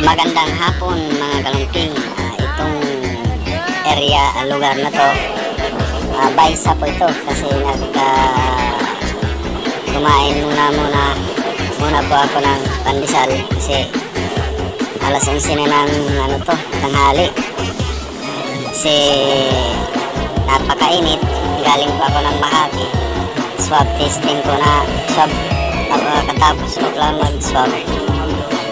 Magandang hapon mga kalumping. Ah, itong area, ah, lugar na to, uh, Baisa po ito kasi nag ah, kumain muna muna muna po ako ng pandesal kasi alas 11 na ng ano to, tanghali. Kasi napakainit. Galing pa ako ng Makati. Swab testing ko na swab uh, katapos ko lang mag-swab.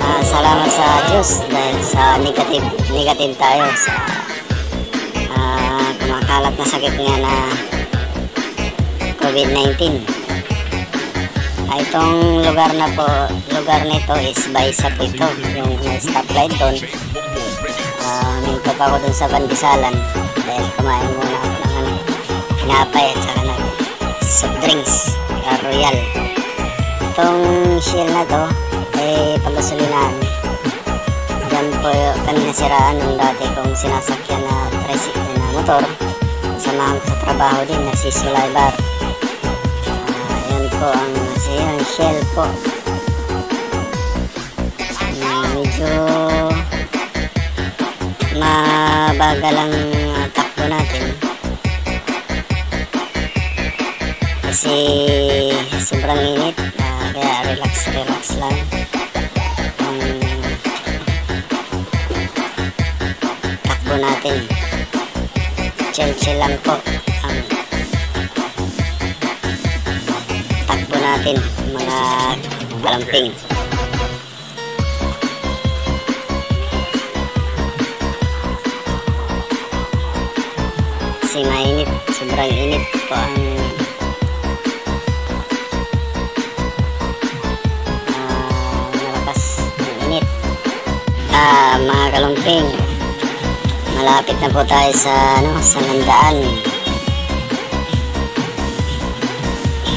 Ah, salamat sa Diyos dahil sa negative negative tayo sa ah, kumakalat na sakit nga na COVID-19. Ah, itong lugar na po, lugar nito is Baisa po ito, yung stoplight doon. Uh, minto pa ako dun sa Bandisalan dahil kumain muna ako ng ano, pinapay at saka ng soft drinks, uh, royal. Itong shell na to, ay pagasolinahan. Diyan po kanina siraan nung dati kong sinasakyan na tricycle na motor. Samahan ko sa trabaho din, nasisulay bar. Uh, yan po ang yung shell po. Um, medyo mabagal ang uh, takbo natin. Kasi sobrang init. Uh, kaya relax, relax lang. Ang takbo natin. Chill, chill lang po. Ang takbo natin, mga kalamping. Kasi mainit, sobrang init po ang Ah, mga kalumping, malapit na po tayo sa ano, sa nandaan.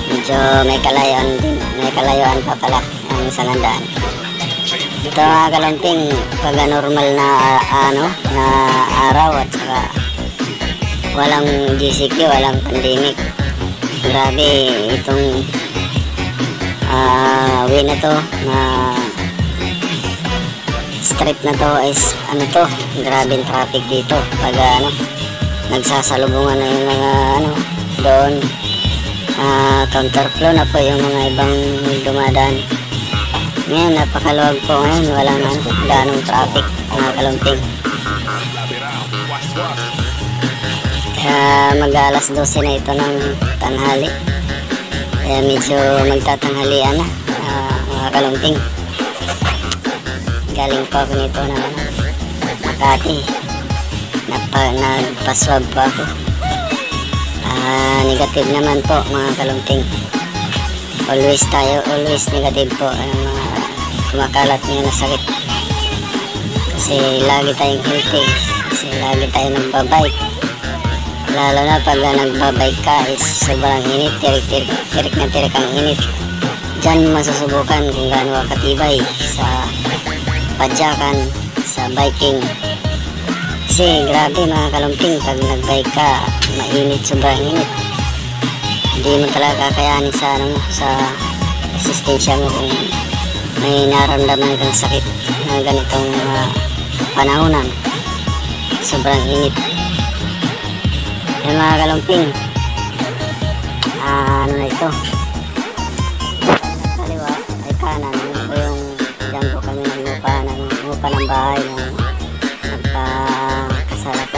Medyo may kalayuan din, may kalayuan pa pala ang sa nandaan. Ito mga kalumping, pag normal na ah, ano, na araw at saka walang GCQ, walang pandemic. Grabe itong uh, way na to na street na to is ano to, grabe yung traffic dito pag ano, nagsasalubungan na yung mga ano, doon uh, counterflow na po yung mga ibang dumadaan. Ngayon, napakaluwag po ngayon, walang ano, ganong traffic, mga kalumping. Kaya mag alas 12 na ito ng tanghali. Kaya medyo magtatanghalian na uh, mga kalumping. Galing pa ako nito na ano, Makati. Napa, nagpaswab pa ako. Uh, negative naman po mga kalumping. Always tayo, always negative po ang mga kumakalat niya na sakit. Kasi lagi tayong healthy. Kasi lagi tayo nagbabike lalo na pag nagbabike ka is sobrang init tirik tirik tirik na tirik ang init dyan masusubukan kung gaano ka katibay sa padyakan sa biking. Kasi grabe mga kalumping pag nagbike ka mainit sobrang init hindi mo talaga kakayanin sa ano sa resistensya mo kung may naramdaman kang sakit na ganitong uh, panahonan sobrang init. Yung mga kalumping ah, ano na ito mupa ng bahay nung nagkakasala po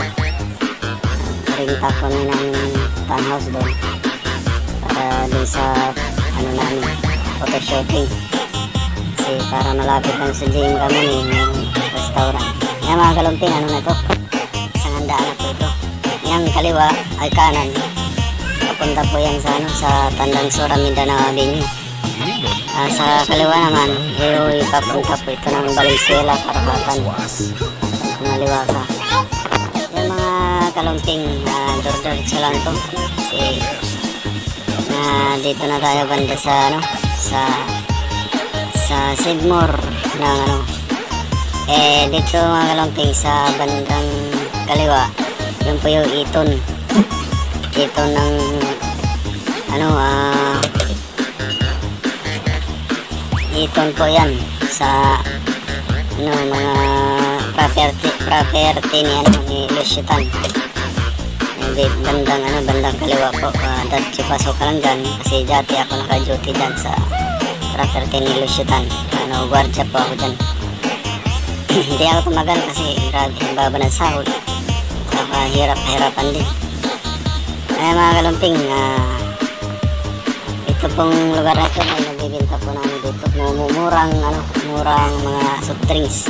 rinta kami ng townhouse doon. Para doon sa ano namin photoshooting kasi para malapit lang sa gym kami ng restaurant. Yan mga kalumping ano na to isang handaan na po ito. Yung kaliwa ay kanan papunta po yan sa ano sa Tandang Sura Mindanao Avenue uh, sa kaliwa naman eh, papunta po ito ng Valenzuela Karapatan kung naliwa ka. Yung mga kalumping uh, dur-diretso lang to. Kasi uh, dito na tayo banda sa ano sa sa Sigmore ng ano. Eh dito mga kalumping sa bandang kaliwa yun po yung iton iton ng ano ah iton po yan sa ano, mga property, property ni, ano, ni Lusyutan. Hindi, bandang, ano, bandang kaliwa po. Uh, Datsi pasok ka lang dyan. Kasi dati ako naka-duty dyan sa property ni Lusyutan. Ano, gwardiya po ako dyan. Hindi ako tumagal kasi grabe, ang baba ng sahod. Saka hirap-hirapan din. Ay mga kalumping, ah, ito pong lugar na ito ay nagbibinta po namin dito. Mu- Murang, ano, murang mga soft drinks.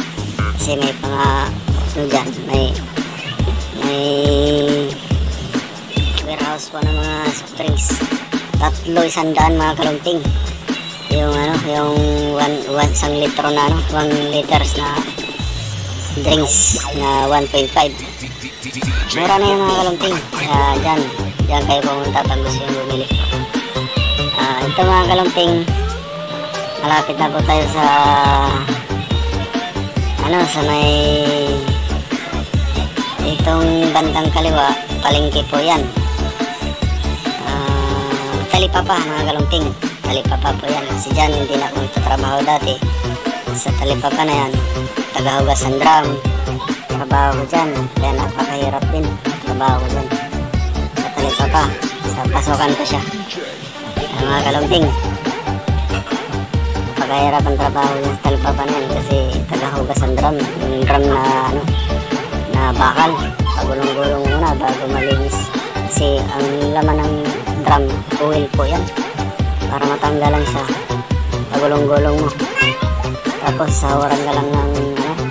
Kasi may mga, ano dyan, may, may warehouse po ng mga soft drinks. Tatlo, isang daan mga kalumping. Yung ano, yung one, one, isang litro na ano, one liters na drinks na 1.5. Mura na yung mga kalumping. Kaya dyan, dyan kayo pumunta pag gusto yung bumili. Ito mga kalumping, malapit na po tayo sa ano, sa may itong bandang kaliwa, palengke po yan. Ah, talipapa mga kalumping, talipapa po yan. Kasi dyan hindi na ako trabaho dati. Sa talipapa na yan, tagahugas ng drum, trabaho ko dyan. Kaya napakahirap din, trabaho ko dyan. Sa talipapa, sa pasokan ko siya. Mga kalumping. Pagkahirap ang trabaho na yan kasi tagahugas ang drum. Yung drum na ano, na bakal. Pagulong-gulong muna bago malinis. Kasi ang laman ng drum, oil po yan. Para matanggalan siya. Pagulong-gulong mo. Tapos sahuran ka lang ng ano,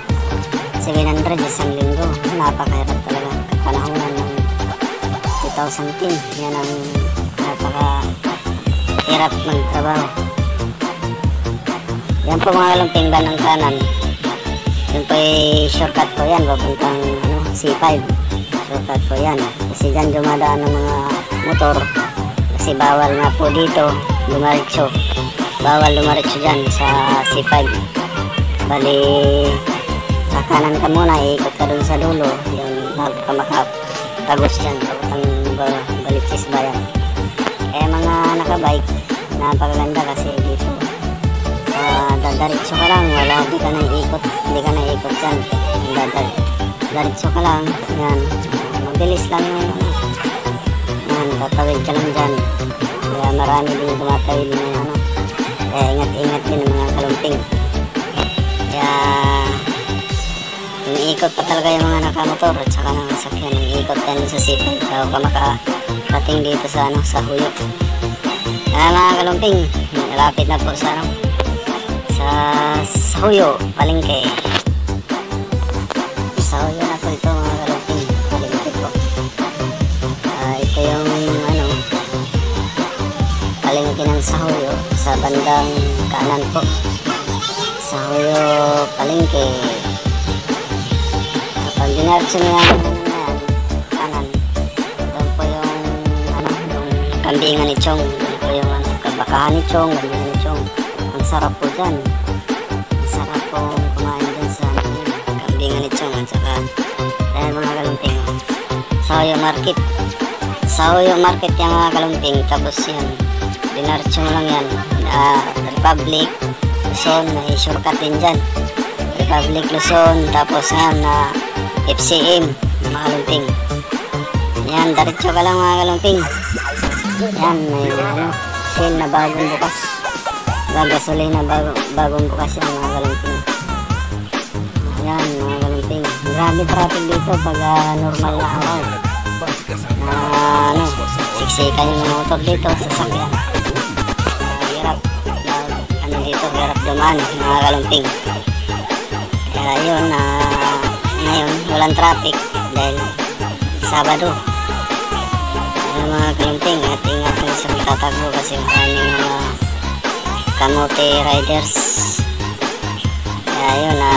700 isang linggo. Napakahirap talaga. Panahonan ng 2010. Yan ang napaka hirap magtrabaho. Yan po mga kalumping ba ng kanan. Yun po shortcut po yan. Papuntang ano, C5. Shortcut po yan. Kasi dyan dumadaan ng mga motor. Kasi bawal nga po dito dumaritso. Bawal dumaritso dyan sa C5. Bali, sa kanan ka muna, iikot ka dun sa dulo. Yun, bago ka makatagos dyan. Papuntang ba- Balichis bayan. Eh mga nakabike, napakaganda kasi dito. Uh, dadaritso ka lang, wala, hindi ka na ikot, hindi ka na ikot dyan. Dadar, daritso ka lang, yan. Mabilis lang yung ano. Yan, tatawid ka lang dyan. Kaya marami din tumatawid na ano. Kaya ingat-ingat din ang mga kalumping. Kaya Umiikot pa talaga yung mga nakamotor at saka ng sasakyan. Umiikot yan sa sipag bago ka makarating dito sa ano sa huyo. Kaya mga kalumping, malapit na po sa ano sa, sa huyo, palengke. Sa huyo na po ito mga kalumping, palengke po. Ah, ito yung ano palengke ng sa huyo sa bandang kanan po. Sa huyo, palengke. Dinercho mo yan, ano kanan. Doon po yung, ano, yung kambingan ni Chong. Doon po yung, ano, kabakahan ni Chong, kambingan ni Chong. Ang sarap po dyan. Ang sarap po kumain dyan sa, ano, kambingan ni Chong. At saka, dahil mga kalumping, sa Hoyo Market. Sa Hoyo Market yung mga kalumping, tapos yun, dinercho mo lang yan. Ah, Republic, Luzon, may shortcut din dyan. Republic Luzon, tapos yan na FCM, mga kalumping. Yan, diretso ka lang mga kalumping. Yan, may ano, sale na bagong bukas. Gagasolay na bago, bagong bukas yan mga kalumping. Yan, mga kalumping. Grabe traffic dito pag ah, normal na araw. Na ano, siksikan yung motor dito, sasakyan. Ah, hirap. Ah, ano dito, hirap dumaan, mga kalumping. Kaya yun, na ngayon walang traffic dahil Sabado. Ano mga kalumping, at ingat kayo sa magtatakbo kasi maraming mga kamote riders. Kaya yun, na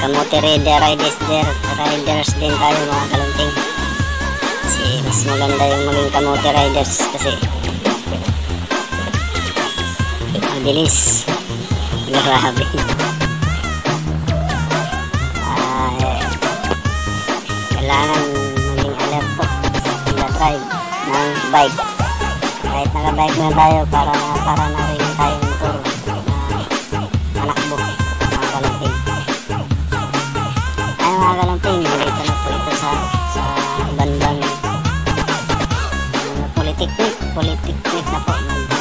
kamote rider, riders, there, riders din tayo mga kalumping. Kasi mas maganda yung maging kamote riders kasi mabilis. Grabe. Kailangan maging alert po sa pagdadrive ng bike. Kahit nakabike na tayo para para na rin tayong motor na manakbo mga kalumping. kalamping, dito na po ito sa, sa bandang uh, Polytechnic, Polytechnic na po, bandang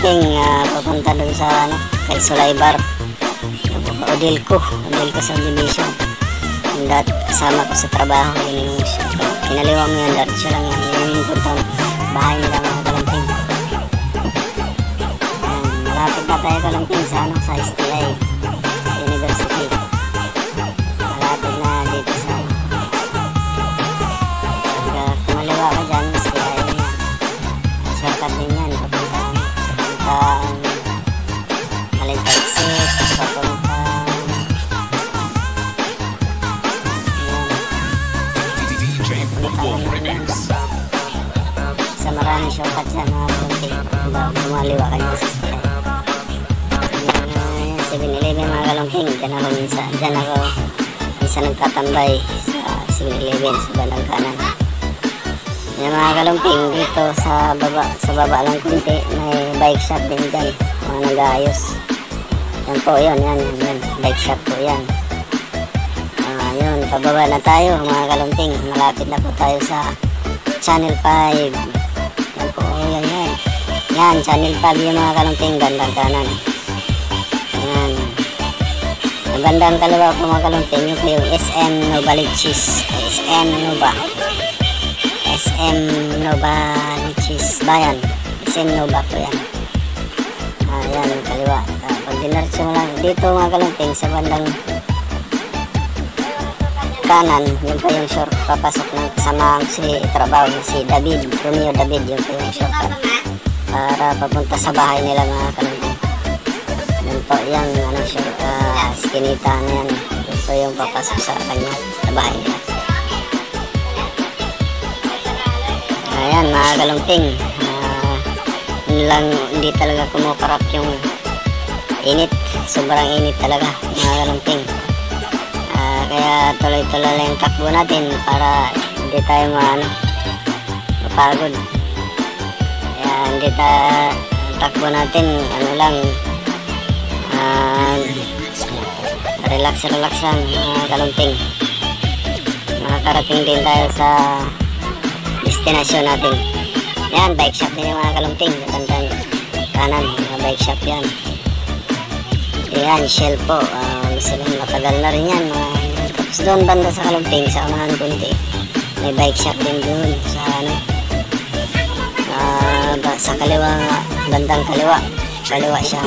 Kalamping, ah, papunta dun sa, ano, kay Sulaybar. Odilco, Odilco subdivision. Yung dati kasama ko sa trabaho, yun yung kinaliwa mo yan, dati siya lang yun yung puntang bahay nila mga kalamping. Malapit na tayo kalamping sa, ano, sa STI, sa University. Shortcut dyan mga kalungking gumaliwa ka niya sa sakay Yan, 7-Eleven mga kalungking dyan ako minsan dyan ako minsan nagtatambay sa 7-Eleven sa bandang kanan yan mga kalungking dito sa baba sa baba lang kunti may bike shop din dyan mga nag-aayos yan po yun yan, yan, bike shop po yan Ah, yun, pababa na tayo mga kalunting. Malapit na po tayo sa Channel 5. Yan, Channel 5 yung mga kalunting, gandang kanan. Yan. Ang gandang kaliwa po mga kalunting, yung yung SM Nova Lichis. SM Nova. SM Nova Lichis Bayan. SM Nova po yan. Ah, yan, kaliwa. Ah, pag dinarcho mo lang dito mga kalunting, sa bandang kanan, yun po yung short papasok ng kasama si trabaho si David, Romeo David, yun po yung shortcut para papunta sa bahay nila mga kalumping. Yun po yung ano, short, uh, skinita na yan. Po yung papasok sa kanya, sa bahay nila. Ayan mga kalumping, uh, yun lang, hindi talaga kumukarap yung init. Sobrang init talaga mga kalumping. Ah, kaya tuloy-tuloy lang yung takbo natin para hindi tayo maano, mapagod. Hindi tayo takbo natin, ano lang, ah, relax-relax lang, mga kalumping. Makakarating din tayo sa destinasyon natin. Yan, bike shop din yung mga kalumping. Katandang kanan, mga bike shop yan. Ayan, Shell po. Uh, matagal na rin yan. Mga, tapos doon banda sa Kalumping, sa unahan kunti. May bike shop din doon sa ano. ah, kaliwa, bandang kaliwa. Kaliwa siya.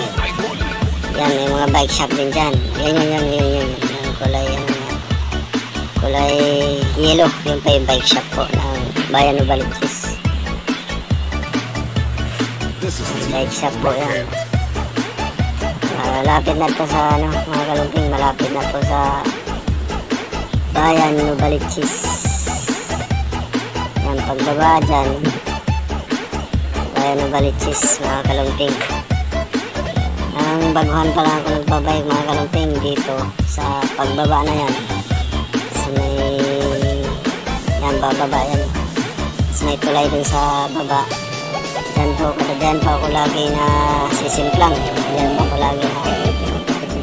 Yan, may mga bike shop din dyan. Yan, yan, yan, yan, yan. Yung kulay, ano yan. Kulay yellow. Yung pa yung bike shop po ng Bayan ng Balichis. Bike shop po yan. Ah, malapit na to sa ano, mga kalumping, malapit na to sa bayan no Balichis. Yan, pagbaba dyan, bayan no Balichis, mga kalumping. Ang baguhan pa lang ako nagbabay, mga kalumping, dito sa pagbaba na yan. Sa may, yan, bababa yan. Sa may tulay dun sa baba. Diyan po, diyan po ako lagi na sisimplang. Diyan po ako lagi na,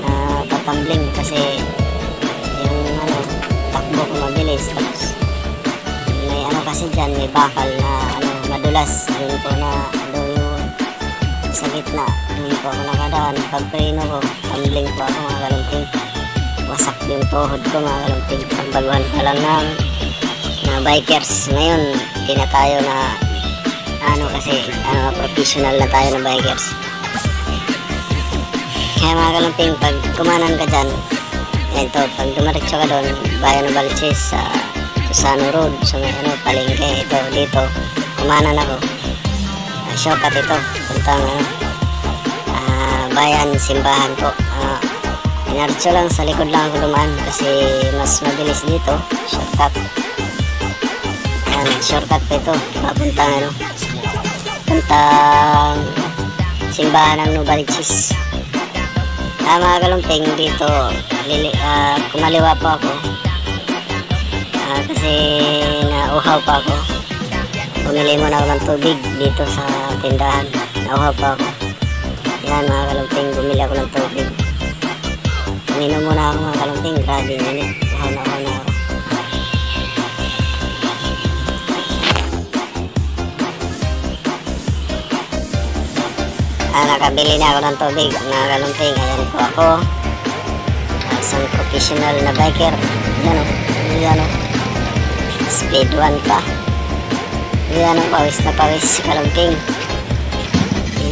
na patambling kasi yung ano, takbo ko mabilis. Tapos may ano kasi dyan, may bakal na madulas. Yun po na ano yung sa gitna. Yun po ako nakadaan. Pag preno ko, tumbling po ako mga kalumping. Wasak yung tuhod ko mga kalumping. Ang baguhan pa lang ng na bikers. Ngayon, hindi na tayo na ano kasi ano, professional na tayo na bikers. Kaya mga kalumping, pag kumanan ka dyan, ito, pag dumaritso ka doon, bayan ng Balches sa Susano Road, sa may ano, palengke, ito, dito, kumanan ako. Uh, shortcut ito, puntang ano, ah, bayan, simbahan po. Uh, Inaritso lang, sa likod lang ako dumaan kasi mas mabilis dito, shortcut. Yan, shortcut pa ito, papuntang ano, papuntang simbahan ng Novaliches. Ah, mga kalumping, dito, lili, ah, kumaliwa po ako. Ah, kasi nauhaw pa ako. Bumili muna ako ng tubig dito sa tindahan. Nauhaw pa ako. Yan mga kalumping, bumili ako ng tubig. Uminom muna ako mga kalumping, grabe init. Uhaw na uhaw na ako. Ah, nakabili na ako ng tubig, mga kalumping. Ayan po ako. Isang professional na biker. Yan o. Yan o. Speed 1 pa. Yan o. Pawis na pawis si kalumping.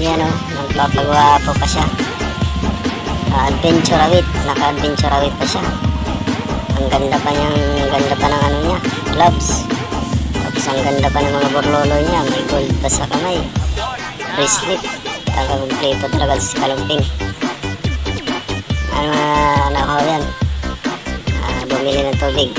Yan o. Nagpapagwapo pa siya. Ah, adventure awit. Naka-adventure awit pa siya. Ang ganda pa niyang, ang ganda pa ng ano niya. Gloves. Tapos ang ganda pa ng mga borlolo niya. May gold pa sa kamay. Bracelet. Talaga kompleto talaga si Kalumping. Ano na nakaw yan? Ah, bumili ng tubig.